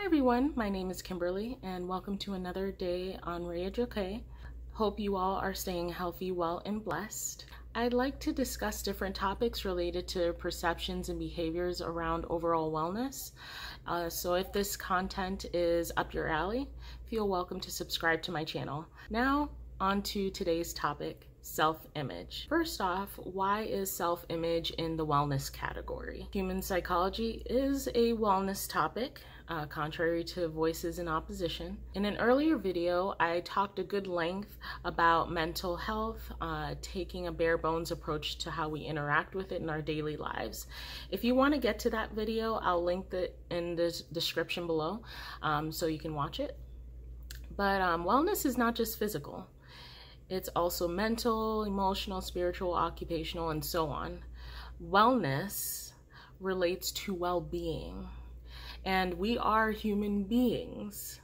Hi everyone, my name is Kimberly and welcome to another day on JoKay. Hope you all are staying healthy, well, and blessed. I'd like to discuss different topics related to perceptions and behaviors around overall wellness. Uh, so if this content is up your alley, feel welcome to subscribe to my channel. Now, on to today's topic self-image. First off, why is self-image in the wellness category? Human psychology is a wellness topic, uh, contrary to voices in opposition. In an earlier video, I talked a good length about mental health, uh, taking a bare bones approach to how we interact with it in our daily lives. If you want to get to that video, I'll link it in the description below um, so you can watch it. But um, wellness is not just physical. It's also mental, emotional, spiritual, occupational, and so on. Wellness relates to well-being, and we are human beings.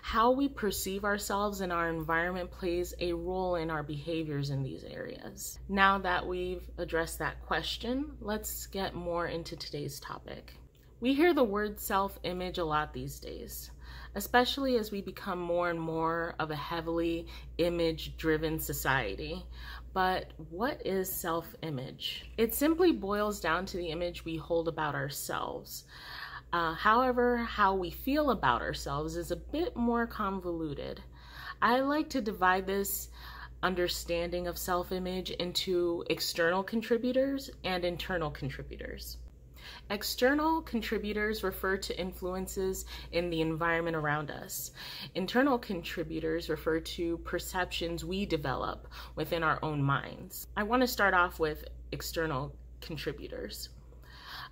How we perceive ourselves and our environment plays a role in our behaviors in these areas. Now that we've addressed that question, let's get more into today's topic. We hear the word self-image a lot these days especially as we become more and more of a heavily image driven society. But what is self image? It simply boils down to the image we hold about ourselves. Uh, however, how we feel about ourselves is a bit more convoluted. I like to divide this understanding of self image into external contributors and internal contributors. External contributors refer to influences in the environment around us. Internal contributors refer to perceptions we develop within our own minds. I want to start off with external contributors.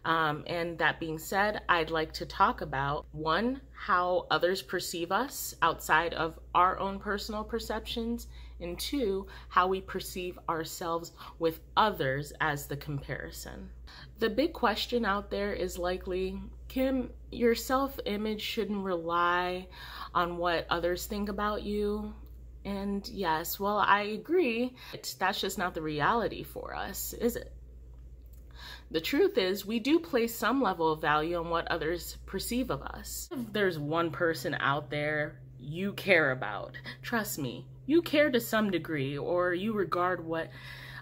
Um, and that being said, I'd like to talk about one, how others perceive us outside of our own personal perceptions, and two, how we perceive ourselves with others as the comparison. The big question out there is likely Kim, your self image shouldn't rely on what others think about you. And yes, well, I agree. That's just not the reality for us, is it? The truth is, we do place some level of value on what others perceive of us. If there's one person out there you care about, trust me, you care to some degree, or you regard what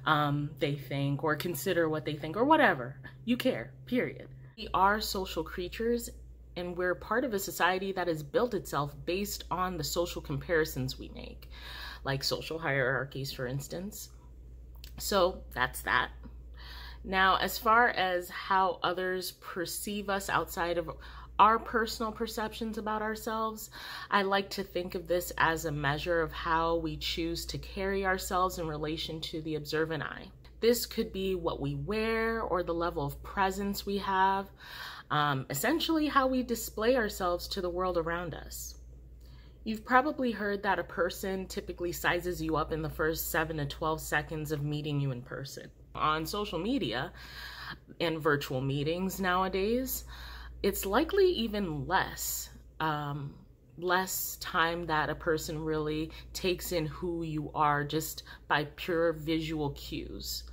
um, they think, or consider what they think, or whatever. You care, period. We are social creatures, and we're part of a society that has built itself based on the social comparisons we make, like social hierarchies, for instance. So that's that. Now, as far as how others perceive us outside of our personal perceptions about ourselves, I like to think of this as a measure of how we choose to carry ourselves in relation to the observant eye. This could be what we wear or the level of presence we have, um, essentially how we display ourselves to the world around us. You've probably heard that a person typically sizes you up in the first 7 to 12 seconds of meeting you in person on social media and virtual meetings nowadays, it's likely even less. Um, less time that a person really takes in who you are just by pure visual cues.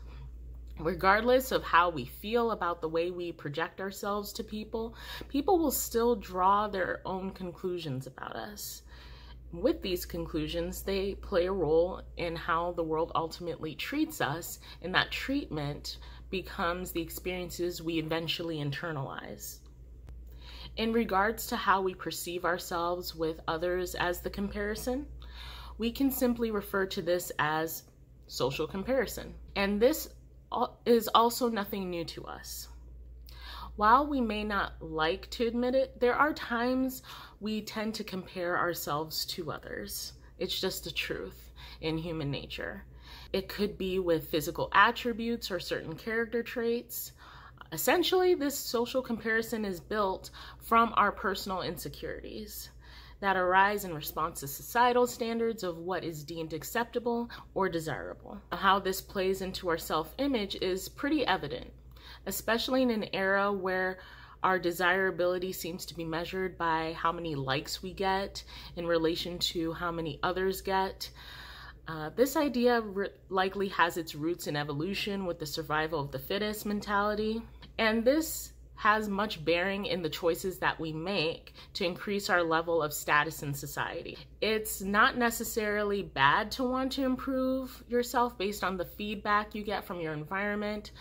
Regardless of how we feel about the way we project ourselves to people, people will still draw their own conclusions about us with these conclusions, they play a role in how the world ultimately treats us, and that treatment becomes the experiences we eventually internalize. In regards to how we perceive ourselves with others as the comparison, we can simply refer to this as social comparison. And this is also nothing new to us. While we may not like to admit it, there are times we tend to compare ourselves to others. It's just the truth in human nature. It could be with physical attributes or certain character traits. Essentially, this social comparison is built from our personal insecurities that arise in response to societal standards of what is deemed acceptable or desirable. How this plays into our self-image is pretty evident especially in an era where our desirability seems to be measured by how many likes we get in relation to how many others get. Uh, this idea likely has its roots in evolution with the survival of the fittest mentality. And this has much bearing in the choices that we make to increase our level of status in society. It's not necessarily bad to want to improve yourself based on the feedback you get from your environment,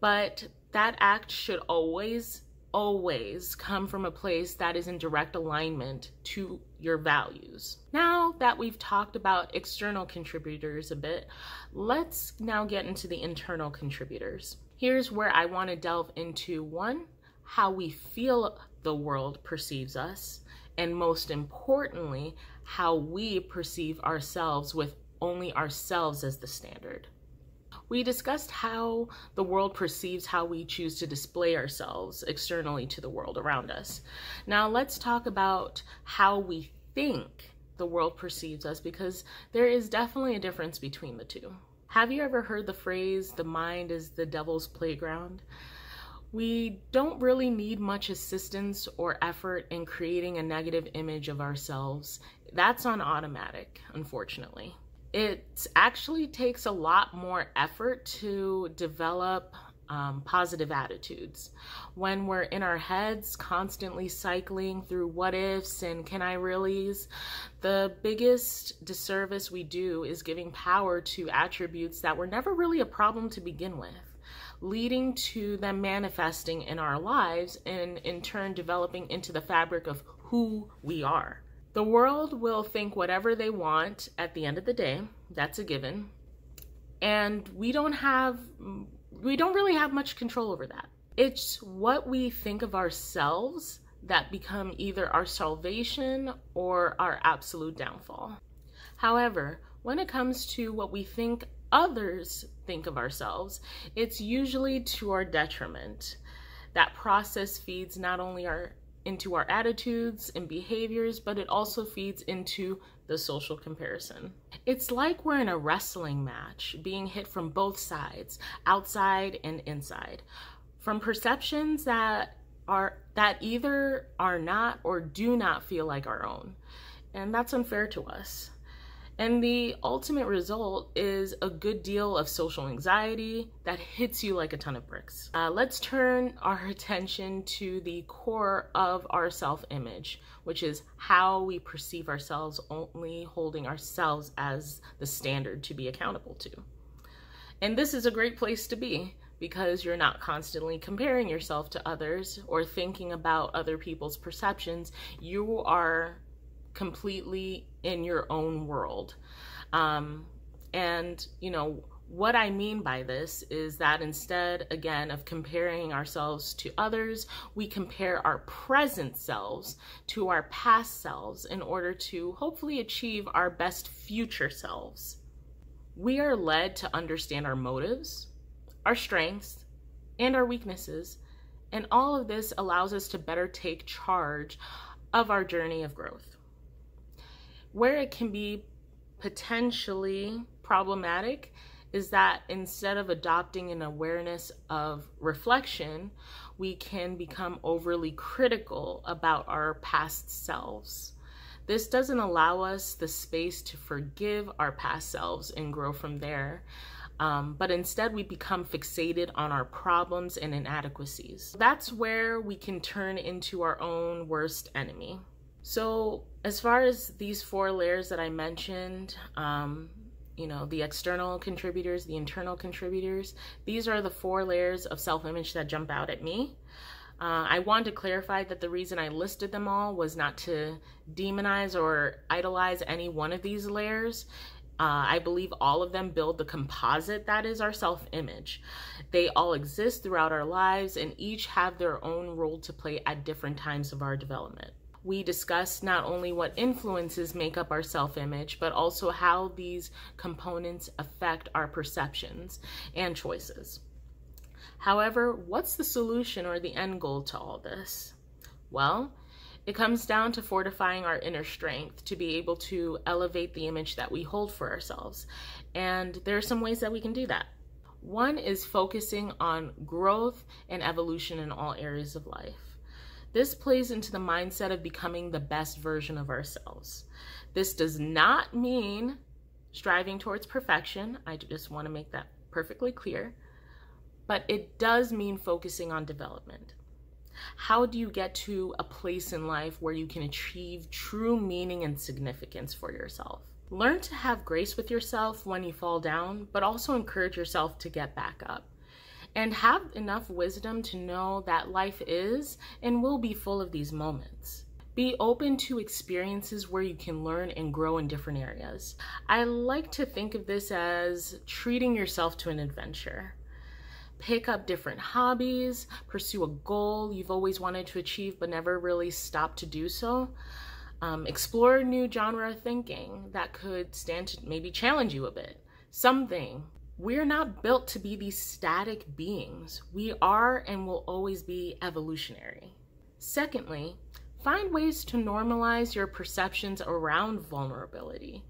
but that act should always, always come from a place that is in direct alignment to your values. Now that we've talked about external contributors a bit, let's now get into the internal contributors. Here's where I want to delve into one, how we feel the world perceives us, and most importantly, how we perceive ourselves with only ourselves as the standard. We discussed how the world perceives how we choose to display ourselves externally to the world around us. Now, let's talk about how we think the world perceives us because there is definitely a difference between the two. Have you ever heard the phrase, the mind is the devil's playground? We don't really need much assistance or effort in creating a negative image of ourselves. That's on automatic, unfortunately. It actually takes a lot more effort to develop um, positive attitudes. When we're in our heads, constantly cycling through what ifs and can I really's, the biggest disservice we do is giving power to attributes that were never really a problem to begin with leading to them manifesting in our lives and in turn developing into the fabric of who we are. The world will think whatever they want at the end of the day, that's a given. And we don't have we don't really have much control over that. It's what we think of ourselves that become either our salvation or our absolute downfall. However, when it comes to what we think others think of ourselves, it's usually to our detriment. That process feeds not only our into our attitudes and behaviors, but it also feeds into the social comparison. It's like we're in a wrestling match, being hit from both sides, outside and inside, from perceptions that are that either are not or do not feel like our own. And that's unfair to us. And the ultimate result is a good deal of social anxiety that hits you like a ton of bricks. Uh, let's turn our attention to the core of our self image, which is how we perceive ourselves, only holding ourselves as the standard to be accountable to. And this is a great place to be because you're not constantly comparing yourself to others or thinking about other people's perceptions. You are completely in your own world. Um, and, you know, what I mean by this is that instead, again, of comparing ourselves to others, we compare our present selves to our past selves in order to hopefully achieve our best future selves. We are led to understand our motives, our strengths, and our weaknesses, and all of this allows us to better take charge of our journey of growth where it can be potentially problematic is that instead of adopting an awareness of reflection, we can become overly critical about our past selves. This doesn't allow us the space to forgive our past selves and grow from there. Um, but instead, we become fixated on our problems and inadequacies. That's where we can turn into our own worst enemy. So as far as these four layers that I mentioned, um, you know, the external contributors, the internal contributors, these are the four layers of self-image that jump out at me. Uh, I want to clarify that the reason I listed them all was not to demonize or idolize any one of these layers. Uh, I believe all of them build the composite that is our self image. They all exist throughout our lives and each have their own role to play at different times of our development we discuss not only what influences make up our self image, but also how these components affect our perceptions and choices. However, what's the solution or the end goal to all this? Well, it comes down to fortifying our inner strength to be able to elevate the image that we hold for ourselves. And there are some ways that we can do that. One is focusing on growth and evolution in all areas of life. This plays into the mindset of becoming the best version of ourselves. This does not mean striving towards perfection. I just want to make that perfectly clear. But it does mean focusing on development. How do you get to a place in life where you can achieve true meaning and significance for yourself? Learn to have grace with yourself when you fall down, but also encourage yourself to get back up. And have enough wisdom to know that life is and will be full of these moments. Be open to experiences where you can learn and grow in different areas. I like to think of this as treating yourself to an adventure. Pick up different hobbies, pursue a goal you've always wanted to achieve but never really stopped to do so. Um, explore new genre of thinking that could stand to maybe challenge you a bit. Something. We're not built to be these static beings. We are and will always be evolutionary. Secondly, find ways to normalize your perceptions around vulnerability.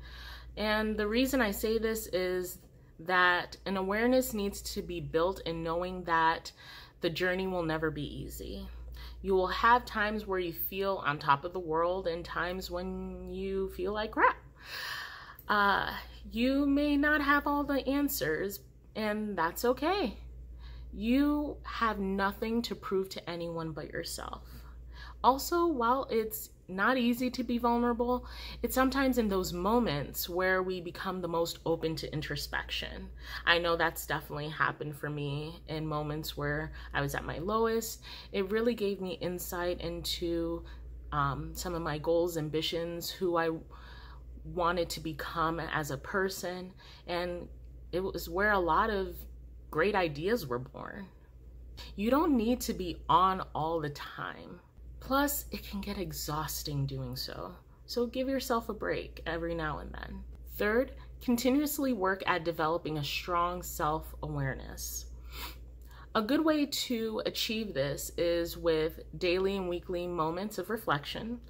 And the reason I say this is that an awareness needs to be built in knowing that the journey will never be easy. You will have times where you feel on top of the world and times when you feel like crap. Uh, you may not have all the answers, and that's okay. You have nothing to prove to anyone but yourself. Also, while it's not easy to be vulnerable, it's sometimes in those moments where we become the most open to introspection. I know that's definitely happened for me in moments where I was at my lowest. It really gave me insight into um, some of my goals, ambitions, who I wanted to become as a person, and it was where a lot of great ideas were born. You don't need to be on all the time Plus, it can get exhausting doing so. So give yourself a break every now and then. Third, continuously work at developing a strong self awareness. A good way to achieve this is with daily and weekly moments of reflection,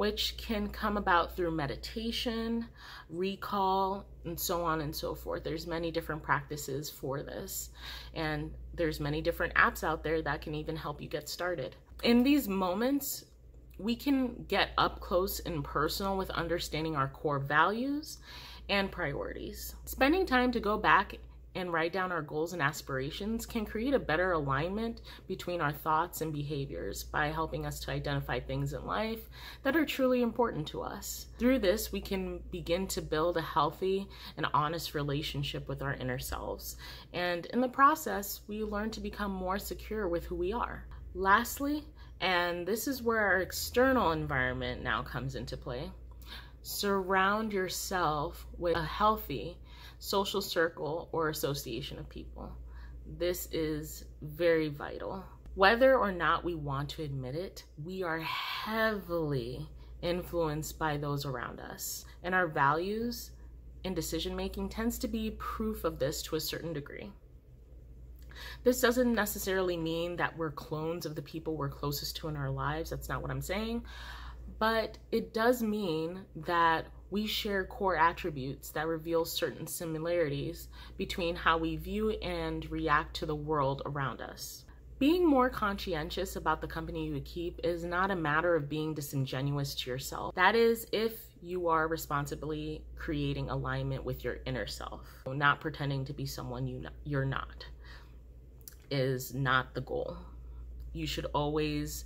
which can come about through meditation, recall, and so on and so forth. There's many different practices for this, and there's many different apps out there that can even help you get started in these moments, we can get up close and personal with understanding our core values and priorities. Spending time to go back and write down our goals and aspirations can create a better alignment between our thoughts and behaviors by helping us to identify things in life that are truly important to us. Through this, we can begin to build a healthy and honest relationship with our inner selves. And in the process, we learn to become more secure with who we are. Lastly, and this is where our external environment now comes into play, surround yourself with a healthy social circle or association of people. This is very vital. Whether or not we want to admit it, we are heavily influenced by those around us. And our values and decision making tends to be proof of this to a certain degree. This doesn't necessarily mean that we're clones of the people we're closest to in our lives. That's not what I'm saying. But it does mean that we share core attributes that reveal certain similarities between how we view and react to the world around us. Being more conscientious about the company you keep is not a matter of being disingenuous to yourself. That is, if you are responsibly creating alignment with your inner self, not pretending to be someone you you're not is not the goal. You should always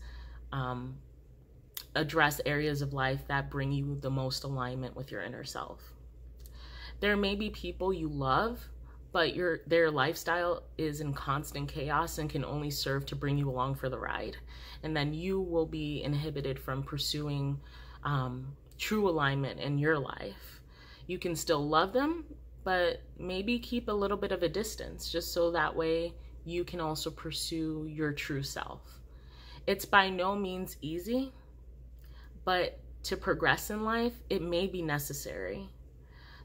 um, address areas of life that bring you the most alignment with your inner self. There may be people you love, but your their lifestyle is in constant chaos and can only serve to bring you along for the ride. And then you will be inhibited from pursuing um, true alignment in your life. You can still love them, but maybe keep a little bit of a distance just so that way you can also pursue your true self. It's by no means easy, but to progress in life, it may be necessary.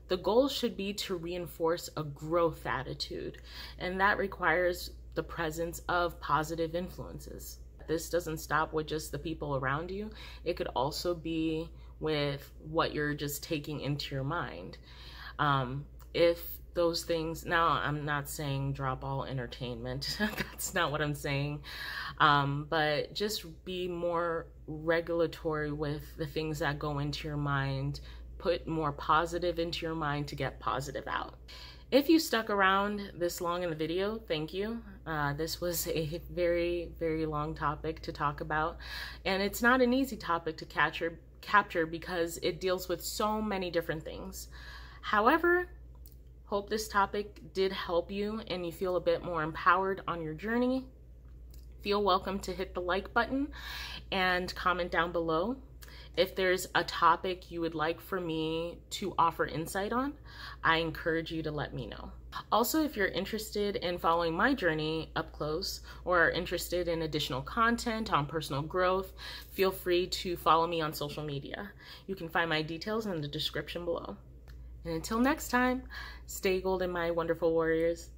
The goal should be to reinforce a growth attitude, and that requires the presence of positive influences. This doesn't stop with just the people around you, it could also be with what you're just taking into your mind. Um, if those things. Now, I'm not saying drop all entertainment. That's not what I'm saying. Um, but just be more regulatory with the things that go into your mind. Put more positive into your mind to get positive out. If you stuck around this long in the video, thank you. Uh, this was a very, very long topic to talk about, and it's not an easy topic to capture, capture because it deals with so many different things. However, hope this topic did help you and you feel a bit more empowered on your journey. Feel welcome to hit the like button and comment down below. If there's a topic you would like for me to offer insight on, I encourage you to let me know. Also, if you're interested in following my journey up close or are interested in additional content on personal growth, feel free to follow me on social media. You can find my details in the description below. And until next time, stay golden, my wonderful warriors.